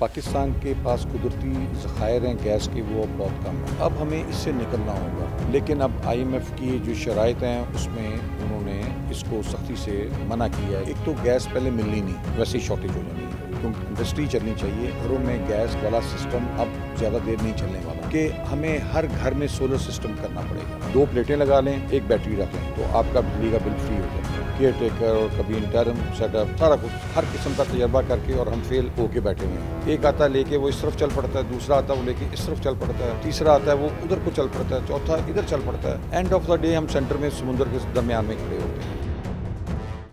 पाकिस्तान के पास कुदरती ज़खायर हैं गैस के, वो अब बहुत कम है। अब हमें इससे निकलना होगा। लेकिन अब आईएमएफ की जो शराइ हैं, उसमें उन्होंने इसको सख्ती से मना किया है। एक तो गैस पहले मिलनी नहीं, वैसे ही शॉर्टेज हो जानी क्योंकि इंडस्ट्री चलनी चाहिए। घरों में गैस वाला सिस्टम अब ज़्यादा देर नहीं चलने वाला। कि हमें हर घर में सोलर सिस्टम करना पड़ेगा। दो प्लेटें लगा लें, एक बैटरी रख तो आपका बिजली का बिल फ्री हो जाएगा। केयर टेकर और कभी इंटरम सेटअप सारा कुछ, हर किस्म का तजर्बा करके और हम फेल होके बैठे हुए हैं। एक आता है लेके, वो इस तरफ़ चल पड़ता है, दूसरा आता है, वो लेके इस तरफ़ चल पड़ता है, तीसरा आता है, वो उधर को चल पड़ता है, चौथा इधर चल पड़ता है। एंड ऑफ़ द डे हम सेंटर में, समुद्र के दरमियान में खड़े होते हैं।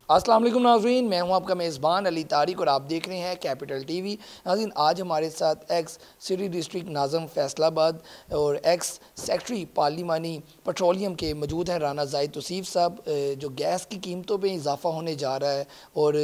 अस्सलाम वालेकुम नाजरीन, मैं हूँ आपका मेज़बान अली तारिक और आप देख रहे हैं कैपिटल टीवी। नाजरीन, आज हमारे साथ एक्स सिटी डिस्ट्रिक्ट नाजम फैसलाबाद और एक्स सेक्रेटरी पार्लिमानी पेट्रोलियम के मौजूद हैं राना जाहिद तोसीफ साहब जो गैस की कीमतों पे इजाफा होने जा रहा है और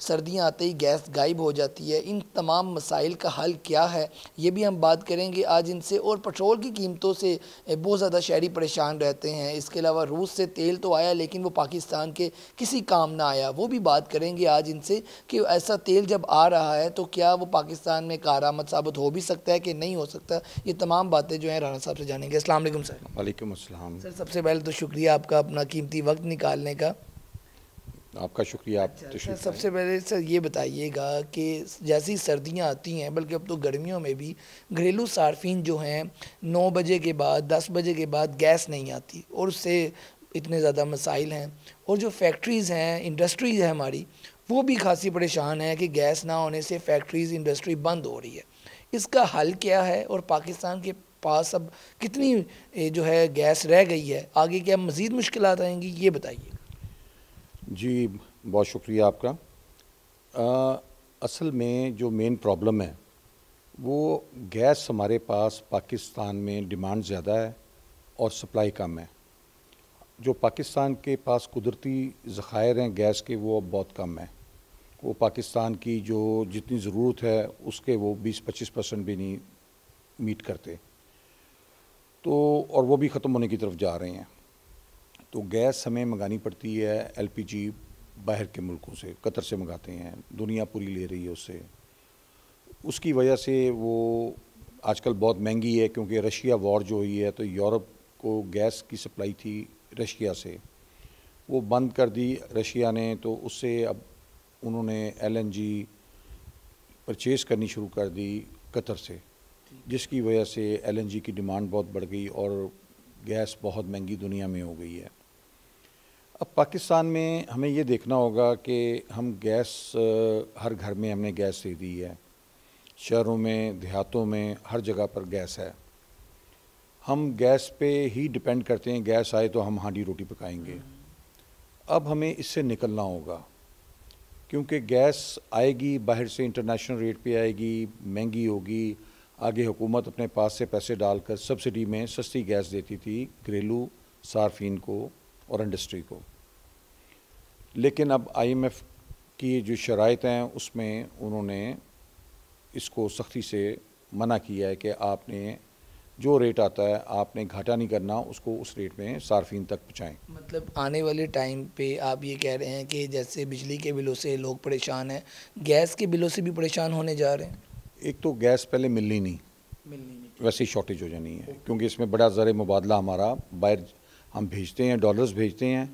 सर्दियाँ आते ही गैस गायब हो जाती है। इन तमाम मसाइल का हल क्या है, ये भी हम बात करेंगे। आज इनसे और पेट्रोल की कीमतों से बहुत ज़्यादा शहरी परेशान रहते हैं। इसके अलावा रूस से तेल तो आया, लेकिन वो पाकिस्तान के किसी काम ना आया वो भी बात करेंगे आज इनसे कि ऐसा तेल जब आ रहा है तो क्या वो पाकिस्तान में कारामद साबित हो भी सकता है कि नहीं हो सकता? ये तमाम बातें जो हैं राना साहब से जानेंगे। असल सर। वालेकुम अस्सलाम। सर सबसे पहले तो शुक्रिया आपका अपना कीमती वक्त निकालने का। आपका शुक्रिया आप अच्छा, सबसे पहले सर ये बताइएगा कि जैसी सर्दियाँ आती हैं बल्कि अब तो गर्मियों में भी घरेलू सार्फिन जो हैं नौ बजे के बाद दस बजे के बाद गैस नहीं आती और उससे इतने ज़्यादा मसाइल हैं। और जो फैक्ट्रीज़ हैं इंडस्ट्रीज़ है हमारी वो भी खासी परेशान है कि गैस ना होने से फैक्ट्रीज़ इंडस्ट्री बंद हो रही है। इसका हल क्या है और पाकिस्तान के पास अब कितनी जो है गैस रह गई है? आगे क्या मज़ीद मुश्किल आएँगी? ये बताइए। जी बहुत शुक्रिया आपका। आ, असल में जो मेन प्रॉब्लम है वो गैस हमारे पास पाकिस्तान में डिमांड ज़्यादा है और सप्लाई कम है। जो पाकिस्तान के पास कुदरती ज़खायर हैं, गैस के, वो अब बहुत कम हैं। वो पाकिस्तान की जो जितनी ज़रूरत है, उसके वो 20-25 परसेंट भी नहीं मीट करते। तो और वो भी ख़त्म होने की तरफ़ जा रहे हैं। तो गैस हमें मंगानी पड़ती है एलपीजी बाहर के मुल्कों से, कतर से मंगाते हैं। दुनिया पूरी ले रही है उससे। उसकी वजह से वो आजकल बहुत महँगी है, क्योंकि रशिया वॉर जो हुई है तो यूरोप को गैस की सप्लाई थी रशिया से। वो बंद कर दी रशिया ने तो उससे अब उन्होंने एलएनजी परचेज़ करनी शुरू कर दी कतर से, जिसकी वजह से एलएनजी की डिमांड बहुत बढ़ गई और गैस बहुत महँगी दुनिया में हो गई है। अब पाकिस्तान में हमें ये देखना होगा कि हम गैस, हर घर में हमने गैस दे दी है। शहरों में, देहातों में हर जगह पर गैस है। हम गैस पे ही डिपेंड करते हैं, गैस आए तो हम हांडी रोटी पकाएँगे। अब हमें इससे निकलना होगा, क्योंकि गैस आएगी, बाहर से इंटरनेशनल रेट पे आएगी, महँगी होगी। आगे हुकूमत अपने पास से पैसे डालकर सब्सिडी में सस्ती गैस देती थी घरेलू सार्फिन को और इंडस्ट्री को। लेकिन अब आईएमएफ की जो शराइ हैं, उसमें उन्होंने इसको सख्ती से मना किया है कि आपने जो रेट आता है आपने घाटा नहीं करना उसको उस रेट में सार्फिन तक पहुँचाएँ। मतलब आने वाले टाइम पे आप ये कह रहे हैं कि जैसे बिजली के बिलों से लोग परेशान हैं गैस के बिलों से भी परेशान होने जा रहे हैं? एक तो गैस पहले मिलनी नहीं। मिलनी नहीं। वैसे ही शॉर्टेज हो जानी है क्योंकि इसमें बड़ा ज़र मुबादला हमारा बाहर हम भेजते हैं डॉलर्स भेजते हैं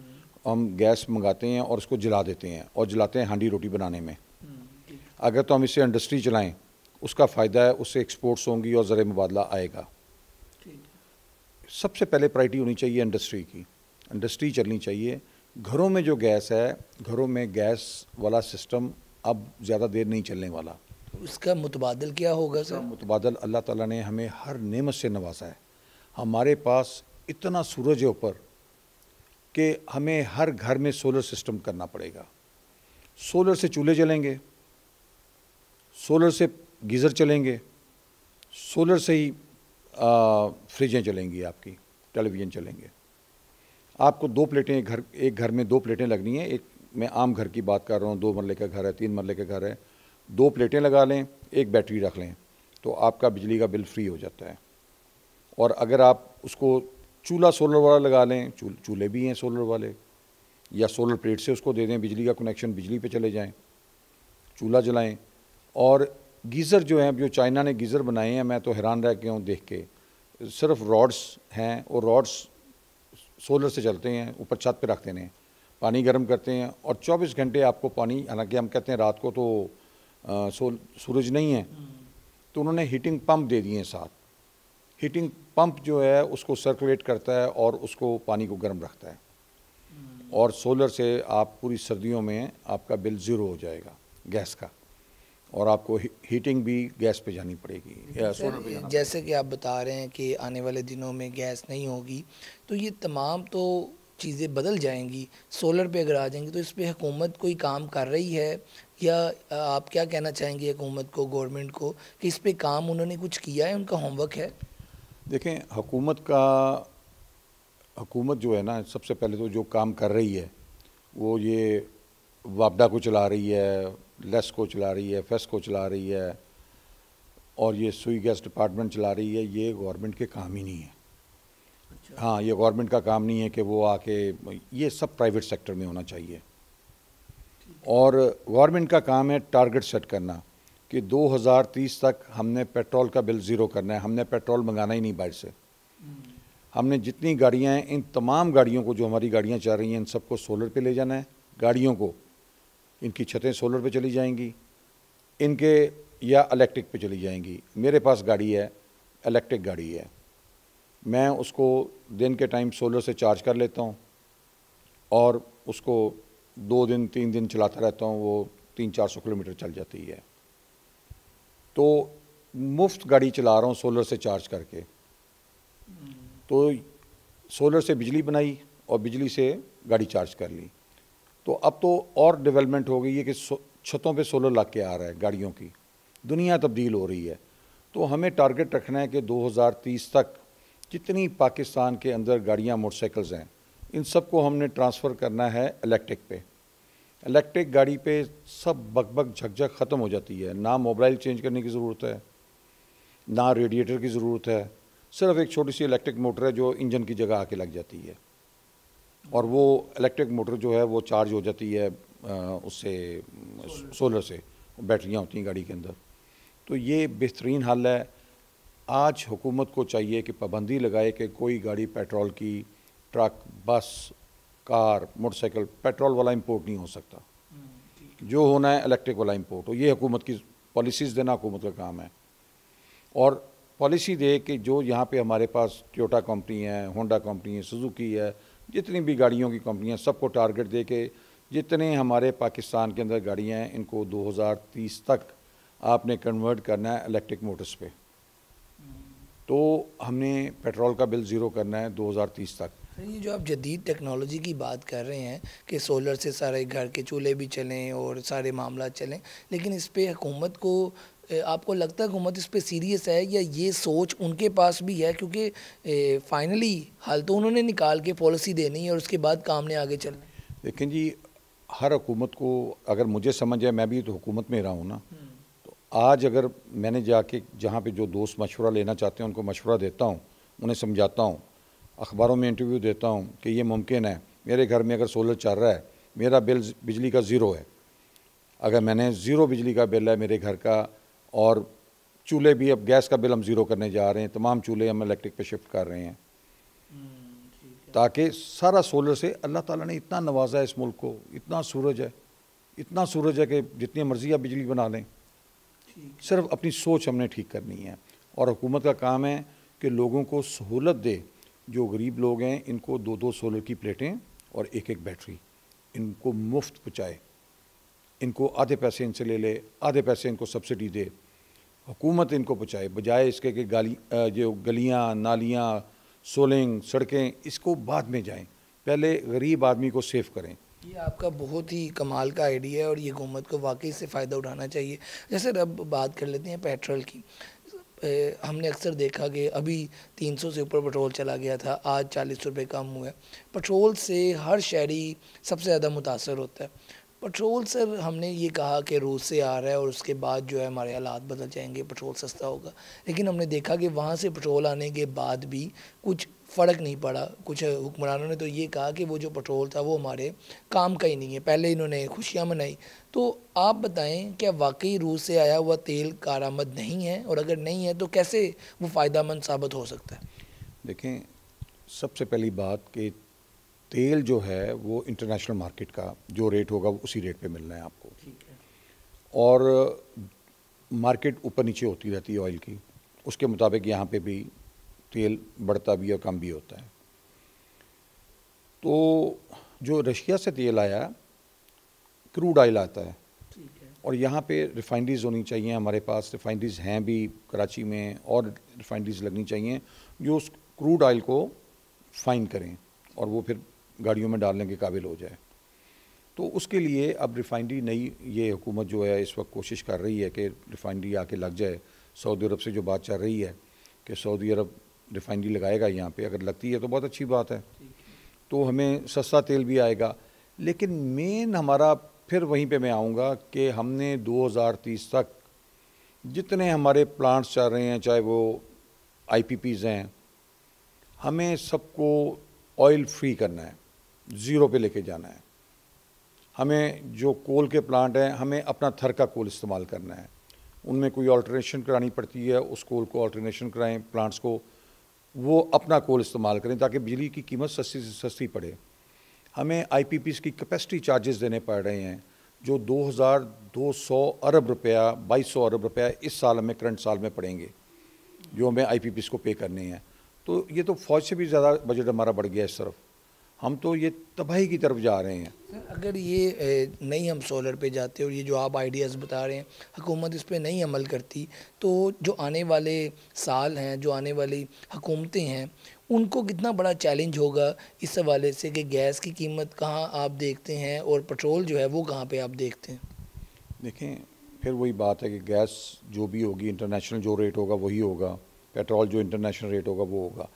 हम गैस मंगाते हैं और उसको जला देते हैं और जलाते हैं हांडी रोटी बनाने में। हम्म, अगर तो हम इसे इंडस्ट्री चलाएँ उसका फ़ायदा है उससे एक्सपोर्ट्स होंगी और ज़र मुबादला आएगा। सबसे पहले प्रायरिटी होनी चाहिए इंडस्ट्री की। इंडस्ट्री चलनी चाहिए। घरों में जो गैस है घरों में गैस वाला सिस्टम अब ज़्यादा देर नहीं चलने वाला। उसका मुतबादल क्या होगा सर मुतबादल अल्लाह ताला ने हमें हर नेमत से नवाजा है। हमारे पास इतना सूरज है ऊपर कि हमें हर घर में सोलर सिस्टम करना पड़ेगा। सोलर से चूल्हे चलेंगे सोलर से गीज़र चलेंगे सोलर से ही फ्रिजें चलेंगी आपकी, टेलीविज़न चलेंगे। आपको दो प्लेटें घर, एक घर में दो प्लेटें लगनी है, एक मैं आम घर की बात कर रहा हूँ, दो मरले का घर है, तीन मरले का घर है। दो प्लेटें लगा लें, एक बैटरी रख लें तो आपका बिजली का बिल फ्री हो जाता है। और अगर आप उसको चूल्हा सोलर वाला लगा लें चूल्हे भी हैं सोलर वाले, या सोलर प्लेट से उसको दे दें, बिजली का कनेक्शन बिजली पे चले जाएँ, चूल्हा जलाएँ, और गीज़र जो हैं जो चाइना ने गीज़र बनाए हैं मैं तो हैरान रह गया हूँ देख के। सिर्फ़ रॉड्स हैं और रॉड्स सोलर से चलते हैं ऊपर छत पे रख देने हैं पानी गर्म करते हैं और 24 घंटे आपको पानी हालाँकि हम कहते हैं रात को तो आ, सूरज नहीं है तो उन्होंने हीटिंग पंप दे दिए हैं साथ। हीटिंग पंप जो है उसको सर्कुलेट करता है और उसको पानी को गर्म रखता है। और सोलर से आप पूरी सर्दियों में आपका बिल ज़ीरो हो जाएगा गैस का। और आपको हीटिंग भी गैस पे जानी पड़ेगी। या सोलर पे जाना जैसे कि आप बता रहे हैं कि आने वाले दिनों में गैस नहीं होगी तो ये तमाम तो चीज़ें बदल जाएँगी। सोलर पे अगर आ जाएँगी तो इस पर हुकूमत कोई काम कर रही है? या आप क्या कहना चाहेंगे हुकूमत को गवर्नमेंट को कि इस पर काम उन्होंने कुछ किया है? उनका होमवर्क है? देखें हुकूमत का हुकूमत जो है ना सबसे पहले तो जो काम कर रही है वो ये वापडा को चला रही है लेस को चला रही है फेस को चला रही है और ये सुई गैस डिपार्टमेंट चला रही है ये गवर्नमेंट के काम ही नहीं है। अच्छा। हाँ ये गवर्नमेंट का काम नहीं है कि वो आके ये सब प्राइवेट सेक्टर में होना चाहिए। और गवर्नमेंट का काम है टारगेट सेट करना कि 2030 तक हमने पेट्रोल का बिल ज़ीरो करना है। हमने पेट्रोल मंगाना ही नहीं बाहर से। हम्म। हमने जितनी गाड़ियाँ हैं इन तमाम गाड़ियों को जो हमारी गाड़ियाँ चल रही हैं इन सबको सोलर पे ले जाना है गाड़ियों को। इनकी छतें सोलर पे चली जाएँगी, इनके या इलेक्ट्रिक पे चली जाएँगी। मेरे पास गाड़ी है इलेक्ट्रिक गाड़ी है। मैं उसको दिन के टाइम सोलर से चार्ज कर लेता हूँ और उसको दो दिन, तीन दिन चलाता रहता हूँ, वो तीन चार सौ किलोमीटर चल जाती है। तो मुफ़्त गाड़ी चला रहा हूँ सोलर से चार्ज करके। तो सोलर से बिजली बनाई और बिजली से गाड़ी चार्ज कर ली। तो अब तो और डेवलपमेंट हो गई है कि छतों पे सोलर लग के आ रहा है, गाड़ियों की। दुनिया तब्दील हो रही है। तो हमें टारगेट रखना है कि 2030 तक जितनी पाकिस्तान के अंदर गाड़ियाँ मोटरसाइकिल्स हैं, इन सबको हमने ट्रांसफ़र करना है इलेक्ट्रिक पे। इलेक्ट्रिक गाड़ी पे सब बकबक, झकझक ख़त्म हो जाती है। ना मोबाइल चेंज करने की ज़रूरत है, ना रेडिएटर की ज़रूरत है। सिर्फ़ एक छोटी सी इलेक्ट्रिक मोटर है जो इंजन की जगह आके लग जाती है। और वो इलेक्ट्रिक मोटर जो है, वो चार्ज हो जाती है उससे सोलर से, बैटरियाँ होती हैं गाड़ी के अंदर। तो ये बेहतरीन हल है। आज हुकूमत को चाहिए कि पाबंदी लगाए कि कोई गाड़ी पेट्रोल की truck, bus, car, motorcycle, petrol वाला इंपोर्ट नहीं हो सकता। जो होना है इलेक्ट्रिक वाला इंपोर्ट हो ये हुकूमत की पॉलिसीज़ देना हुकूमत का काम है। और पॉलिसी दे कि जो यहाँ पे हमारे पास टोयोटा कंपनी है होंडा कंपनी है सुजुकी है जितनी भी गाड़ियों की कंपनियाँ सबको टारगेट दे के जितने हमारे पाकिस्तान के अंदर गाड़ियाँ हैं, इनको 2030 तक आपने कन्वर्ट करना है इलेक्ट्रिक मोटर्स पे। तो हमने पेट्रोल का बिल ज़ीरो करना है 2030 तक। ये जो आप जदीद टेक्नोलॉजी की बात कर रहे हैं कि सोलर से सारे घर के चूल्हे भी चलें और सारे मामला चलें, लेकिन इस पर हुकूमत को आपको लगता है हुकूमत इस पर सीरियस है या ये सोच उनके पास भी है? क्योंकि फाइनली हाल तो उन्होंने निकाल के पॉलिसी देनी है और उसके बाद काम ने आगे चलना लेकिन जी हर हुकूमत को अगर मुझे समझ है मैं भी तो हुकूमत में रहा हूँ ना। हम्म। तो आज अगर मैंने जाके जहाँ पे जो दोस्त मशवरा लेना चाहते हैं उनको मशवरा देता हूँ उन्हें समझाता हूँ अखबारों में इंटरव्यू देता हूँ कि ये मुमकिन है मेरे घर में अगर सोलर चल रहा है मेरा बिल बिजली का ज़ीरो है। अगर मैंने ज़ीरो बिजली का बिल है मेरे घर का और चूल्हे भी अब गैस का बिल हम ज़ीरो करने जा रहे हैं तमाम चूल्हे हम इलेक्ट्रिक पे शिफ्ट कर रहे हैं। हम्म, ताकि सारा सोलर से अल्लाह ताला ने इतना नवाजा है इस मुल्क को इतना सूरज है इतना सूरज है कि जितनी मर्ज़ी आप बिजली बना लें। सिर्फ़ अपनी सोच हमने ठीक करनी है और हुकूमत का काम है कि लोगों को सहूलत दे। जो गरीब लोग हैं इनको दो दो सोलर की प्लेटें और एक एक बैटरी इनको मुफ़्त पहुँचाए। इनको आधे पैसे इनसे ले ले, आधे पैसे इनको सब्सिडी दे। हुकूमत इनको पहुँचाए, बजाय इसके कि गाली जो गलियाँ, नालियाँ सोलिंग सड़कें, इसको बाद में जाएँ। पहले गरीब आदमी को सेव करें। ये आपका बहुत ही कमाल का आइडिया है और ये हुकूमत को वाकई से फ़ायदा उठाना चाहिए। जैसे अब बात कर लेते हैं पेट्रोल की। हमने अक्सर देखा कि अभी 300 से ऊपर पेट्रोल चला गया था, आज चालीस रुपये कम हुआ है। पेट्रोल से हर शहरी सबसे ज़्यादा मुतासर होता है। पेट्रोल सर हमने ये कहा कि रूस से आ रहा है और उसके बाद जो है हमारे हालात बदल जाएँगे, पेट्रोल सस्ता होगा। लेकिन हमने देखा कि वहाँ से पेट्रोल आने के बाद भी कुछ फ़र्क नहीं पड़ा। कुछ हुक्मरानों ने तो ये कहा कि वो जो पेट्रोल था वो हमारे काम का ही नहीं है। पहले इन्होंने खुशियाँ मनाई। तो आप बताएँ, क्या वाकई रूस से आया हुआ तेल कारामद नहीं है? और अगर नहीं है तो कैसे वो फ़ायदा मंद साबित हो सकता है? देखें, सबसे पहली बात कि तेल जो है वो इंटरनेशनल मार्केट का जो रेट होगा वो उसी रेट पे मिलना है आपको। है। और मार्केट ऊपर नीचे होती रहती है ऑयल की। उसके मुताबिक यहाँ पे भी तेल बढ़ता भी और कम भी होता है। तो जो रशिया से तेल आया क्रूड ऑयल आता है। ठीक है। और यहाँ पे रिफाइनरीज होनी चाहिए हमारे पास। रिफाइनरीज हैं भी कराची में और रिफाइनरीज लगनी चाहिए। जो उस क्रूड ऑयल को फाइन करें और वो फिर गाड़ियों में डालने के काबिल हो जाए। तो उसके लिए अब रिफाइनरी नई ये हुकूमत जो है, इस वक्त कोशिश कर रही है कि रिफाइनरी आके लग जाए। सऊदी अरब से जो बात चल रही है कि सऊदी अरब रिफाइनरी लगाएगा यहाँ पे, अगर लगती है तो बहुत अच्छी बात है। तो हमें सस्ता तेल भी आएगा। लेकिन मेन हमारा, फिर वहीं पे मैं आऊँगा कि हमने 2030 तक जितने हमारे प्लांट्स चल रहे हैं, चाहे वो आई हैं, हमें सबको ऑयल फ्री करना है। ज़ीरो पे लेके जाना है। हमें जो कोल के प्लांट हैं, हमें अपना थर का कोल इस्तेमाल करना है। उनमें कोई ऑल्टरनेशन करानी पड़ती है, उस कोल को ऑल्टरनेशन कराएँ, प्लांट्स को, वो अपना कोल इस्तेमाल करें ताकि बिजली की कीमत सस्ती से सस्ती पड़े। हमें आई की कैपेसिटी चार्जेस देने पड़ रहे हैं, जो 2200 अरब रुपया 2200 अरब रुपया इस साल में करंट साल में पड़ेंगे, जो हमें आई को पे करने हैं। तो ये तो फ़ौज से भी ज़्यादा बजट हमारा बढ़ गया इस तरफ़। हम तो ये तबाही की तरफ़ जा रहे हैं। सर अगर ये नहीं हम सोलर पे जाते और ये जो आप आइडियाज़ बता रहे हैं हुकूमत इस पर नहीं अमल करती तो जो आने वाले साल हैं जो आने वाली हुकूमतें हैं उनको कितना बड़ा चैलेंज होगा इस हवाले से कि गैस की कीमत कहाँ आप देखते हैं और पेट्रोल जो है वो कहाँ पे आप देखते हैं? देखें फिर वही बात है कि गैस जो भी होगी इंटरनेशनल जो रेट होगा वही होगा। पेट्रोल जो इंटरनेशनल रेट होगा वो होगा।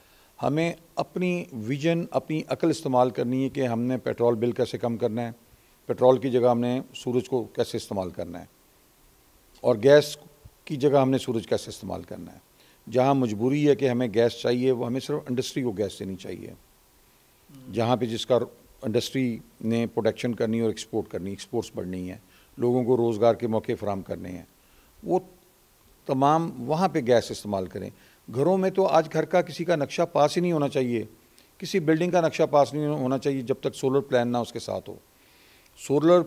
हमें अपनी विजन, अपनी अकल इस्तेमाल करनी है कि हमने पेट्रोल बिल कैसे कम करना है, पेट्रोल की जगह हमने सूरज को कैसे इस्तेमाल करना है, और गैस की जगह हमने सूरज कैसे इस्तेमाल करना है। जहाँ मजबूरी है कि हमें गैस चाहिए, वो हमें सिर्फ़ इंडस्ट्री को गैस देनी चाहिए। जहाँ पे जिसका इंडस्ट्री ने प्रोडक्शन करनी और एक्सपोर्ट करनी एक्सपोर्ट्स बढ़नी है, लोगों को रोज़गार के मौके फराम करने हैं, वो तमाम वहाँ पे गैस इस्तेमाल करें। घरों में तो आज घर का किसी का नक्शा पास ही नहीं होना चाहिए। किसी बिल्डिंग का नक्शा पास नहीं होना चाहिए जब तक सोलर प्लान ना उसके साथ हो। सोलर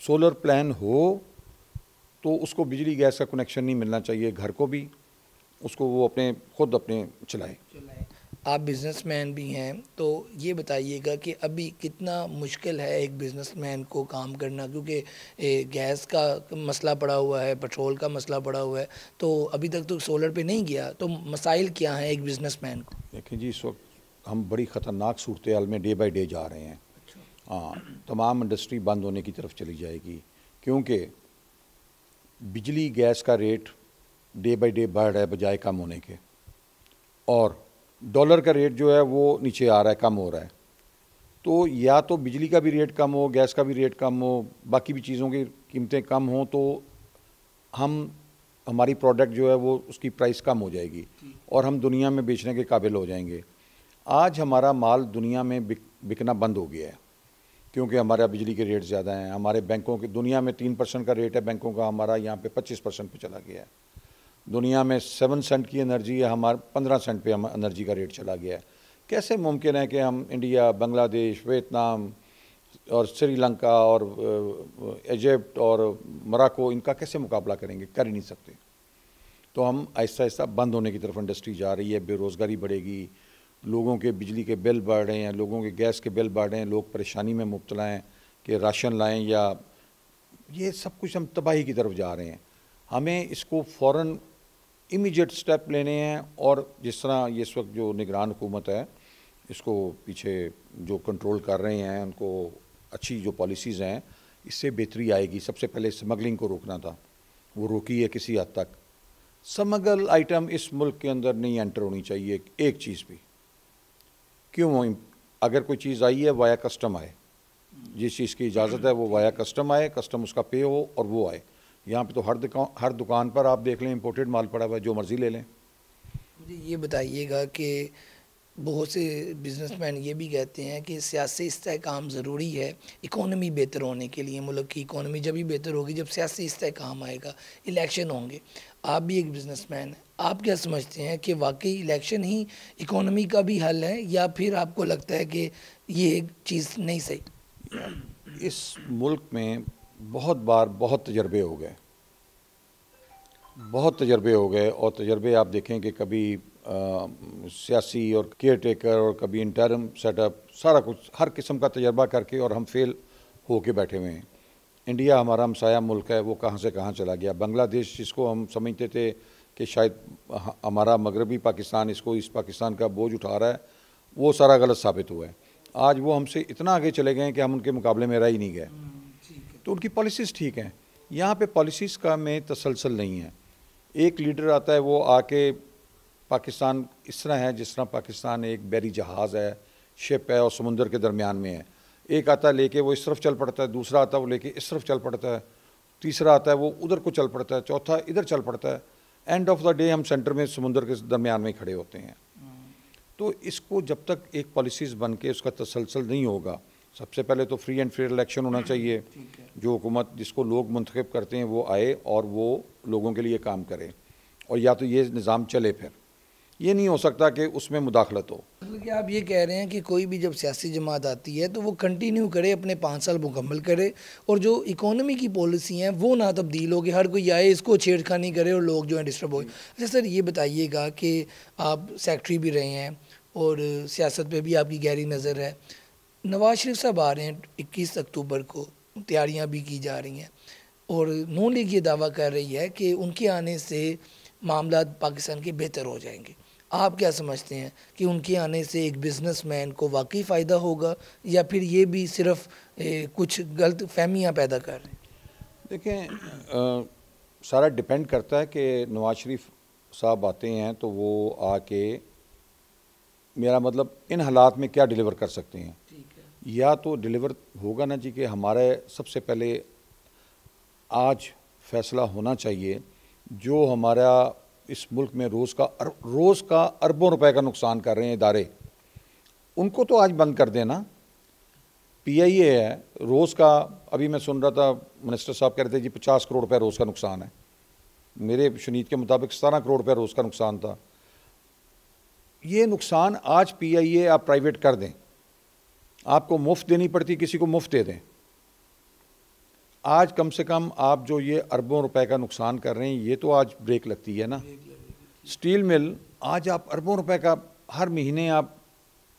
सोलर प्लान हो तो उसको बिजली गैस का कनेक्शन नहीं मिलना चाहिए, घर को भी, उसको वो अपने, खुद अपने चलाए। आप बिजनेसमैन भी हैं तो ये बताइएगा कि अभी कितना मुश्किल है एक बिजनेसमैन को काम करना? क्योंकि गैस का मसला पड़ा हुआ है पेट्रोल का मसला पड़ा हुआ है तो अभी तक तो सोलर पे नहीं गया तो मसाइल क्या हैं एक बिजनेसमैन को? देखिए जी इस वक्त हम बड़ी ख़तरनाक सूरत हाल में डे बाई डे जा रहे हैं। अच्छा। हाँ तमाम इंडस्ट्री बंद होने की तरफ़ चली जाएगी क्योंकि बिजली गैस का रेट डे बाई डे बढ़ रहा है बजाय कम होने के। और डॉलर का रेट जो है वो नीचे आ रहा है, कम हो रहा है। तो या तो बिजली का भी रेट कम हो, गैस का भी रेट कम हो, बाकी भी चीज़ों की कीमतें कम हों तो हम, हमारी प्रोडक्ट जो है वो उसकी प्राइस कम हो जाएगी और हम दुनिया में बेचने के काबिल हो जाएँगे। आज हमारा माल दुनिया में बिक, बिकना बंद हो गया है, क्योंकि हमारा बिजली के रेट ज़्यादा हैं, हमारे बैंकों के, दुनिया में तीन परसेंट का रेट है, बैंकों का हमारा यहाँ पे पच्चीस परसेंट पर चला गया है। दुनिया में सेवन सेंट की एनर्जी है हमारे पंद्रह सेंट पे हम एनर्जी का रेट चला गया है। कैसे मुमकिन है कि हम इंडिया बांग्लादेश वियतनाम और श्रीलंका और इजिप्ट और मराको इनका कैसे मुकाबला करेंगे? कर ही नहीं सकते। तो हम आहिस्ता आहिस्ता बंद होने की तरफ़ इंडस्ट्री जा रही है। बेरोज़गारी बढ़ेगी, लोगों के बिजली के बिल बढ़ रहे हैं, लोगों के गैस के बिल बढ़ रहे हैं, लोग परेशानी में मुबतला हैं कि राशन लाएँ या ये सब कुछ हम तबाही की तरफ़ जा रहे हैं। हमें इसको फ़ौर इमीडिएट स्टेप लेने हैं और जिस तरह इस वक्त जो निगरान हुकूमत है, इसको पीछे जो कंट्रोल कर रहे हैं, उनको अच्छी जो पॉलिसीज़ हैं, इससे बेहतरी आएगी। सबसे पहले स्मगलिंग को रोकना था। वो रोकी है किसी हद तक। समगल आइटम इस मुल्क के अंदर नहीं एंटर होनी चाहिए एक चीज़ भी। क्यों? अगर कोई चीज़ आई है वाया कस्टम आए। जिस चीज़ की इजाज़त है, वो वाया कस्टम आए कस्टम उसका पे हो और वो आए। यहाँ पे तो हर दुकान हर दुकान पर आप देख लें इम्पोर्टेड माल पड़ा हुआ है जो मर्ज़ी ले लें। मुझे ये बताइएगा कि बहुत से बिजनेसमैन ये भी कहते हैं कि सियासी इसकाम ज़रूरी है इकोनॉमी बेहतर होने के लिए मुल्क की इकोनॉमी जब भी बेहतर होगी जब सियासी इसकाम आएगा इलेक्शन होंगे। आप भी एक बिजनेसमैन हैं आप क्या समझते हैं कि वाकई इलेक्शन ही इकोनॉमी का भी हल है या फिर आपको लगता है कि ये एक चीज़ नहीं सही? इस मुल्क में बहुत बार बहुत तजर्बे हो गए। बहुत तजर्बे हो गए और तजर्बे आप देखें कि कभी सियासी और केयर टेकर और कभी इंटरम सेटअप सारा कुछ, हर किस्म का तजर्बा करके और हम फेल हो के बैठे हुए हैं। इंडिया हमारा हमसाया मुल्क है, वो कहाँ से कहाँ चला गया? बांग्लादेश जिसको हम समझते थे कि शायद हमारा मगरबी पाकिस्तान इसको इस पाकिस्तान का बोझ उठा रहा है, वो सारा गलत साबित हुआ है। आज वो हमसे इतना आगे चले गए कि हम उनके मुकाबले में रह ही नहीं गए। तो उनकी पॉलिसीज़ ठीक हैं। यहाँ पे पॉलिसीज़ का में तसलसल नहीं है। एक लीडर आता है वो आके पाकिस्तान इस तरह है जिस तरह पाकिस्तान एक बैरी जहाज़ है शिप है और समुंदर के दरमियान में है। एक आता है लेके वो इस तरफ़ चल पड़ता है दूसरा आता है वो लेके इस तरफ़ चल पड़ता है तीसरा आता है वो उधर को चल पड़ता है चौथा इधर चल पड़ता है। एंड ऑफ़ द डे हम सेंटर में समुंदर के दरमियान में खड़े होते हैं। तो इसको जब तक एक पॉलिसीज़ बन के उसका तसलसल नहीं होगा सबसे पहले तो फ्री एंड फेयर इलेक्शन होना चाहिए। जो हुकूमत जिसको लोग मंतखब करते हैं वो आए और वो लोगों के लिए काम करे। और या तो ये निज़ाम चले फिर। ये नहीं हो सकता कि उसमें मुदाखलत हो। मतलब कि आप ये कह रहे हैं कि कोई भी जब सियासी जमात आती है तो वो कंटिन्यू करे अपने पाँच साल मुकम्मल करे। और जो इकोनॉमी की पॉलिसी हैं वो ना तब्दील हो कि हर कोई आए इसको छेड़खानी करे और लोग जो है डिस्टर्ब हो। अच्छा सर ये बताइएगा कि आप सेक्रेटरी भी रहे हैं और सियासत पे भी आपकी गहरी नज़र है। नवाज़ शरीफ साहब आ रहे हैं इक्कीस अक्टूबर को। तैयारियाँ भी की जा रही हैं। और नून लीग ये दावा कर रही है कि उनके आने से मामला पाकिस्तान के बेहतर हो जाएँगे। आप क्या समझते हैं कि उनके आने से एक बिजनेसमैन को वाकई फ़ायदा होगा या फिर ये भी सिर्फ़ ए, कुछ गलत फहमियाँ पैदा कर रहे हैं? देखें आ, सारा डिपेंड करता है कि नवाज़ शरीफ साहब आते हैं तो वो आके मेरा मतलब इन हालात में क्या डिलीवर कर सकते हैं। या तो डिलीवर होगा ना जी कि हमारे सबसे पहले आज फैसला होना चाहिए, जो हमारा इस मुल्क में रोज़ का रोज़ का अरबों रुपए का नुकसान कर रहे हैं इदारे, उनको तो आज बंद कर देना। पीआईए है, रोज़ का, अभी मैं सुन रहा था, मिनिस्टर साहब कह रहे थे जी पचास करोड़ रुपये रोज़ का नुकसान है। मेरे शनीद के मुताबिक सतारह करोड़ रुपये रोज़ का नुकसान था। ये नुकसान आज पीआईए आप प्राइवेट कर दें। आपको मुफ़्त देनी पड़ती, किसी को मुफ़्त दे दें। आज कम से कम आप जो ये अरबों रुपए का नुकसान कर रहे हैं, ये तो आज ब्रेक लगती है ना। स्टील मिल, आज आप अरबों रुपए का हर महीने आप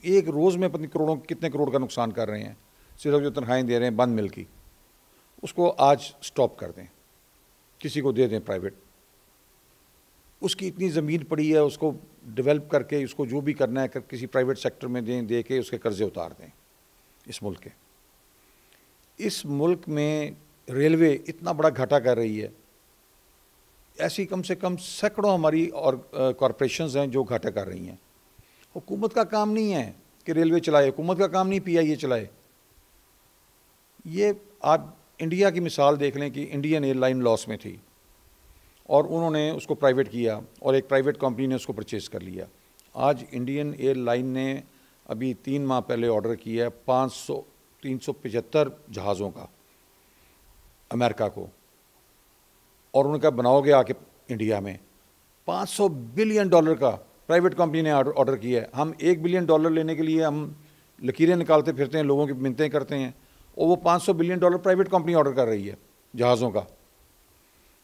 एक रोज़ में पता करोड़ों, कितने करोड़ का नुकसान कर रहे हैं, सिर्फ़ जो तनख्वाहें दे रहे हैं बंद मिल की, उसको आज स्टॉप कर दें। किसी को दे दें प्राइवेट। उसकी इतनी ज़मीन पड़ी है, उसको डेवलप करके, उसको जो भी करना है कर किसी प्राइवेट सेक्टर में दें दे के उसके कर्ज़े उतार दें। इस मुल्क के। इस मुल्क में रेलवे इतना बड़ा घाटा कर रही है। ऐसी कम से कम सैकड़ों हमारी और कॉरपोरेशन हैं जो घाटा कर रही हैं। हुकूमत का काम नहीं है कि रेलवे चलाए, हुकूमत का काम नहीं पी आई ए चलाए। ये आप इंडिया की मिसाल देख लें कि इंडियन एयरलाइन लॉस में थी और उन्होंने उसको प्राइवेट किया और एक प्राइवेट कंपनी ने उसको परचेज़ कर लिया। आज इंडियन एयरलाइन ने अभी तीन माह पहले ऑर्डर किया है पाँच सौ, तीन सौ पचहत्तर जहाज़ों का, अमेरिका को। और उनका बनाओगे आके इंडिया में। 500 बिलियन डॉलर का प्राइवेट कंपनी ने ऑर्डर किया है। हम एक बिलियन डॉलर लेने के लिए हम लकीरें निकालते फिरते हैं, लोगों की मिनतें करते हैं, और वो 500 billion dollar private company order कर रही है जहाज़ों का।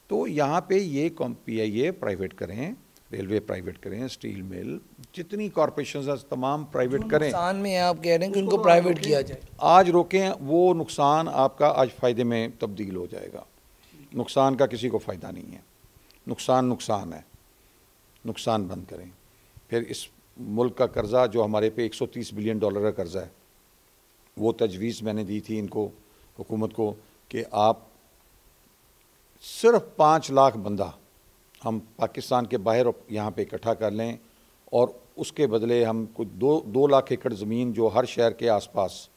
तो यहाँ पे ये पी आई प्राइवेट करें। रेलवे प्राइवेट करें स्टील मिल जितनी कॉरपोरेशन तमाम प्राइवेट करें। नुकसान में आप कह रहे हैं कि उनको प्राइवेट किया जाए। आज रोकें वो नुकसान आपका आज फ़ायदे में तब्दील हो जाएगा। नुकसान का किसी को फ़ायदा नहीं है। नुकसान नुकसान है। नुकसान बंद करें। फिर इस मुल्क का कर्ज़ा जो हमारे पे 130 बिलियन डॉलर का कर्ज़ा है वो तजवीज़ मैंने दी थी इनको हुकूमत को कि आप सिर्फ़ पाँच लाख बंदा हम पाकिस्तान के बाहर यहाँ पे इकट्ठा कर लें और उसके बदले हम कुछ दो दो लाख एकड़ ज़मीन जो हर शहर के आसपास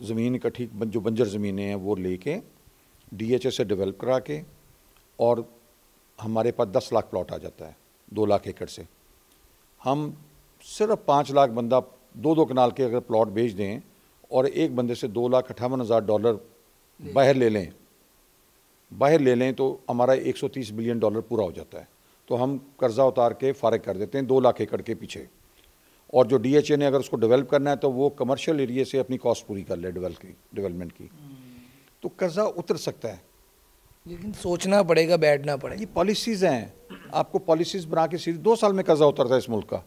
ज़मीन इकट्ठी जो बंजर ज़मीनें हैं वो लेके डीएचए से डेवलप करा के और हमारे पास दस लाख प्लॉट आ जाता है दो लाख एकड़ से। हम सिर्फ़ पाँच लाख बंदा दो दो कनाल के अगर प्लॉट बेच दें और एक बंदे से दो लाख अट्ठावन हज़ार डॉलर बाहर ले लें बाहर ले लें तो हमारा 130 बिलियन डॉलर पूरा हो जाता है। तो हम कर्ज़ा उतार के फारग कर देते हैं दो लाख एकड़ के पीछे। और जो डीएचए ने अगर उसको डेवलप करना है तो वो कमर्शियल एरिए से अपनी कॉस्ट पूरी कर ले डेवलपमेंट की तो कर्ज़ा उतर सकता है। लेकिन सोचना पड़ेगा बैठना पड़ेगा। ये पॉलिसीज़ हैं। आपको पॉलिसीज़ बना के सीधे दो साल में कर्ज़ा उतरता है इस मुल्क का।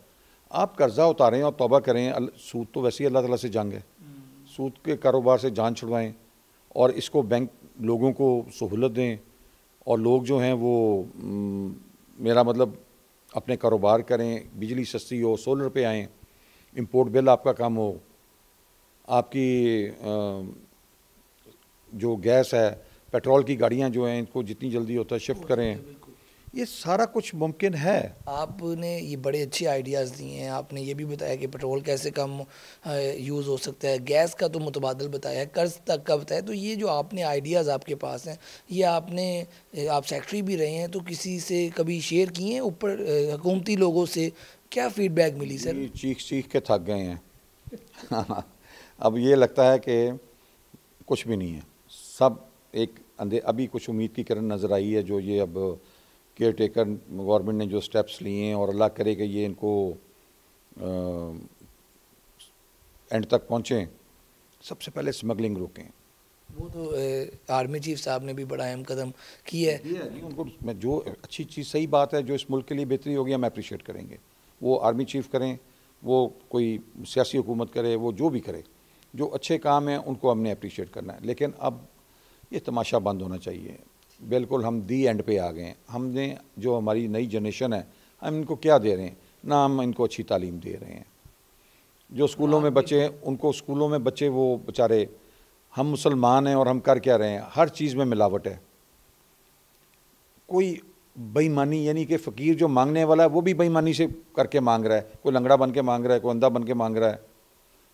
आप कर्ज़ा उतारें और तोबा करें। सूद तो वैसे ही अल्लाह ताला से जंग है। सूद के कारोबार से जान छुड़वाएँ और इसको बैंक लोगों को सहूलत दें और लोग जो हैं वो मेरा मतलब अपने कारोबार करें बिजली सस्ती हो सोलर पे आएँ इंपोर्ट बिल आपका कम हो आपकी जो गैस है पेट्रोल की गाड़ियाँ जो हैं इनको जितनी जल्दी होता है शिफ्ट करें। ये सारा कुछ मुमकिन है। आपने ये बड़े अच्छे आइडियाज़ दिए हैं। आपने ये भी बताया कि पेट्रोल कैसे कम यूज़ हो सकता है। गैस का तो मुतबादल बताया कर्ज तक का बताया। तो ये जो आपने आइडियाज़ आपके पास हैं ये आपने आप सेक्रेटरी भी रहे हैं तो किसी से कभी शेयर किए हैं ऊपर हुकूमती लोगों से? क्या फीडबैक मिली सर चीख चीख के थक गए हैं। अब ये लगता है कि कुछ भी नहीं है। सब एक अंधे अभी कुछ उम्मीद की किरण नज़र आई है जो ये अब केयर टेकर गवर्नमेंट ने जो स्टेप्स लिए हैं और अल्लाह करे कि ये इनको एंड तक पहुँचें सबसे पहले स्मगलिंग रोकें। वो तो आर्मी चीफ साहब ने भी बड़ा अहम कदम किया है। उनको मैं जो अच्छी चीज़ सही बात है जो इस मुल्क के लिए बेहतरी होगी हम अप्रिशिएट करेंगे। वो आर्मी चीफ करें वो कोई सियासी हुकूमत करे वो जो भी करे जो अच्छे काम हैं उनको हमने अप्रिशिएट करना है। लेकिन अब ये तमाशा बंद होना चाहिए। बिल्कुल हम दी एंड पे आ गए हैं। हमने जो हमारी नई जनरेशन है हम इनको क्या दे रहे हैं? ना हम इनको अच्छी तालीम दे रहे हैं। जो स्कूलों में बच्चे हैं उनको स्कूलों में बच्चे वो बेचारे हम मुसलमान हैं और हम कर क्या रहे हैं? हर चीज़ में मिलावट है। कोई बेईमानी यानी कि फ़कीर जो मांगने वाला है वो भी बेईमानी से करके मांग रहा है। कोई लंगड़ा बन के मांग रहा है कोई अंधा बन के मांग रहा है।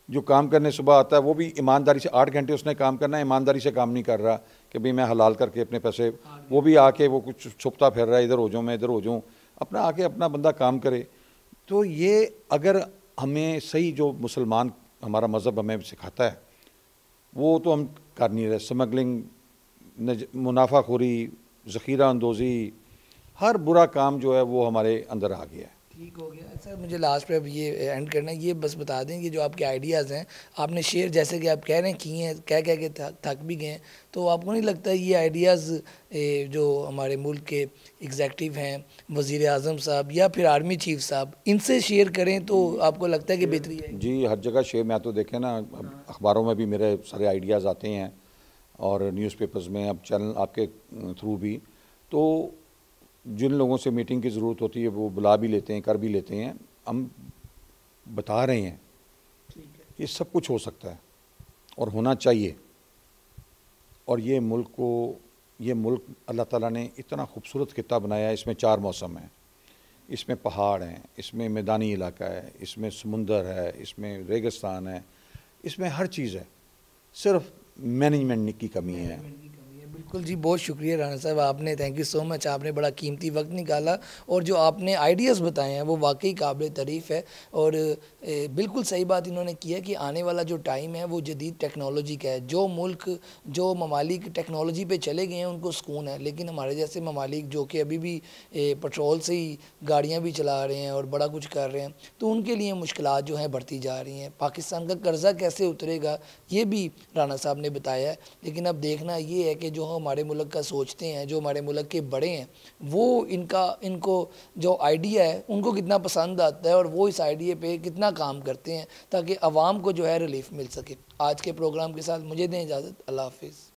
जो काम करने सुबह आता है वो भी ईमानदारी से आठ घंटे उसने काम करना है ईमानदारी से काम नहीं कर रहा। कि भाई मैं हलाल करके अपने पैसे वो भी आके वो कुछ छुपता फिर रहा है इधर हो जाऊँ मैं इधर हो जाऊँ। अपना आके अपना बंदा काम करे। तो ये अगर हमें सही जो मुसलमान हमारा मज़हब हमें सिखाता है वो तो हम कर नहीं रहे। स्मगलिंग मुनाफाखोरी ज़ख़ीरा अंदोज़ी हर बुरा काम जो है वो हमारे अंदर आ गया है। ठीक हो गया। सर मुझे लास्ट पे अब ये एंड करना है। ये बस बता दें कि जो आपके आइडियाज़ हैं आपने शेयर जैसे कि आप कह रहे हैं किए हैं कह कह के थक भी गए हैं तो आपको नहीं लगता ये आइडियाज़ जो हमारे मुल्क के एग्जेक्टिव हैं वज़ी अजम साहब या फिर आर्मी चीफ साहब इनसे शेयर करें तो आपको लगता है कि बेहतरी है। जी हर जगह शेयर मैं तो देखें ना अखबारों में भी मेरे सारे आइडियाज़ आते हैं और न्यूज़पेपर्स में अब चैनल आपके थ्रू भी तो जिन लोगों से मीटिंग की ज़रूरत होती है वो बुला भी लेते हैं कर भी लेते हैं। हम बता रहे हैं। ये सब कुछ हो सकता है और होना चाहिए। और ये मुल्क को ये मुल्क अल्लाह ताला ने इतना खूबसूरत खत्ता बनाया है इसमें चार मौसम हैं। इसमें पहाड़ हैं इसमें मैदानी इलाका है इसमें समुंदर है इसमें रेगिस्तान है इसमें हर चीज़ है। सिर्फ़ मैनेजमेंट की कमी है। बिल्कुल जी, बहुत शुक्रिया राना साहब आपने थैंक यू सो मच आपने बड़ा कीमती वक्त निकाला और जो आपने आइडियाज़ बताए हैं, वो वाकई काबिल तारीफ़ है और बिल्कुल सही बात इन्होंने किया कि आने वाला जो टाइम है, वो जदीद टेक्नोलॉजी का है। जो मुल्क, जो ममालिक टेक्नोलॉजी पे चले गए हैं, उनको सुकून है। लेकिन हमारे जैसे ममालिक जो कि अभी भी पेट्रोल से ही गाड़ियाँ भी चला रहे हैं और बड़ा कुछ कर रहे हैं तो उनके लिए मुश्किल जो हैं बढ़ती जा रही हैं। पाकिस्तान का कर्ज़ा कैसे उतरेगा, ये भी राना साहब ने बताया है। लेकिन अब देखना ये है कि जो हमारे मुल्क का सोचते हैं, जो हमारे मुल्क के बड़े हैं, वो इनका, इनको जो आइडिया है, उनको कितना पसंद आता है और वो इस आइडिए पे कितना काम करते हैं ताकि आवाम को जो है रिलीफ मिल सके। आज के प्रोग्राम के साथ मुझे दें इजाज़त, अल्लाह हाफिज़।